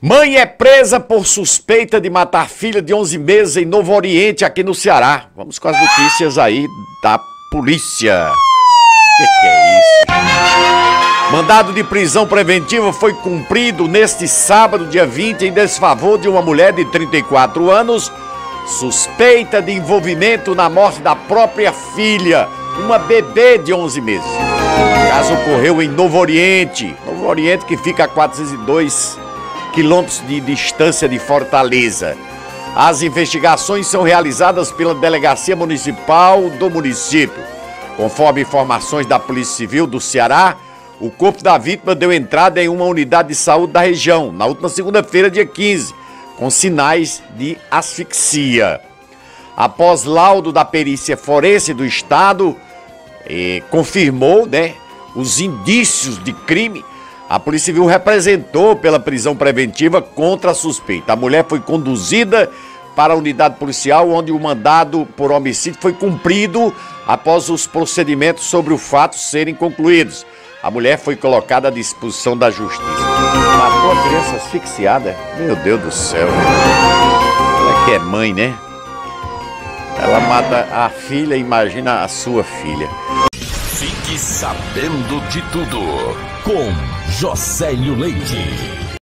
Mãe é presa por suspeita de matar filha de 11 meses em Novo Oriente, aqui no Ceará. Vamos com as notícias aí da polícia. Que que é isso? Mandado de prisão preventiva foi cumprido neste sábado, dia 20, em desfavor de uma mulher de 34 anos, suspeita de envolvimento na morte da própria filha, uma bebê de 11 meses. O caso ocorreu em Novo Oriente, Novo Oriente que fica a 402 quilômetros de distância de Fortaleza. As investigações são realizadas pela Delegacia Municipal do município. Conforme informações da Polícia Civil do Ceará, o corpo da vítima deu entrada em uma unidade de saúde da região na última segunda-feira, dia 15, com sinais de asfixia. Após laudo da perícia forense do estado, eh, confirmou né, os indícios de crime a Polícia Civil representou pela prisão preventiva contra a suspeita. A mulher foi conduzida para a unidade policial, onde o mandado por homicídio foi cumprido após os procedimentos sobre o fato serem concluídos. A mulher foi colocada à disposição da justiça. Matou a criança asfixiada? Meu Deus do céu. Ela que é mãe, né? Ela mata a filha, imagina a sua filha. Fique sabendo de tudo com Josélio Leite.